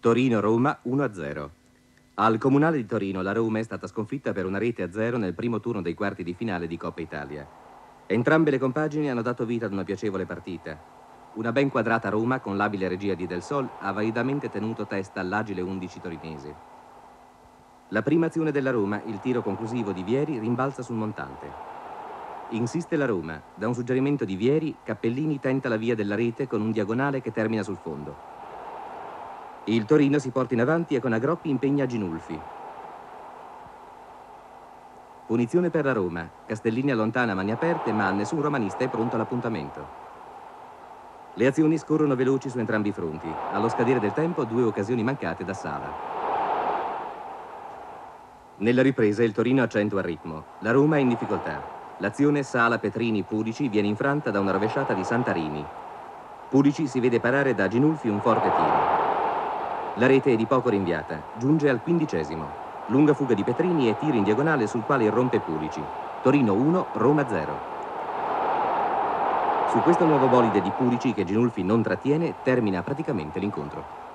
Torino-Roma 1-0. Al Comunale di Torino la Roma è stata sconfitta per una rete a zero nel primo turno dei quarti di finale di Coppa Italia. Entrambe le compagini hanno dato vita ad una piacevole partita. Una ben quadrata Roma, con l'abile regia di Del Sol, ha validamente tenuto testa all'agile 11 torinese. La prima azione della Roma, il tiro conclusivo di Vieri, rimbalza sul montante. Insiste la Roma. Da un suggerimento di Vieri, Cappellini tenta la via della rete con un diagonale che termina sul fondo. Il Torino si porta in avanti e con Agroppi impegna Ginulfi. Punizione per la Roma. Castellini allontana mani aperte, ma nessun romanista è pronto all'appuntamento. Le azioni scorrono veloci su entrambi i fronti. Allo scadere del tempo, due occasioni mancate da Sala. Nella ripresa il Torino accentua il ritmo. La Roma è in difficoltà. L'azione Sala-Petrini-Pudici viene infranta da una rovesciata di Santarini. Pudici si vede parare da Ginulfi un forte tiro. La rete è di poco rinviata, giunge al quindicesimo. Lunga fuga di Petrini e tiro in diagonale sul quale irrompe Pulici. Torino 1, Roma 0. Su questo nuovo bolide di Pulici che Ginulfi non trattiene, termina praticamente l'incontro.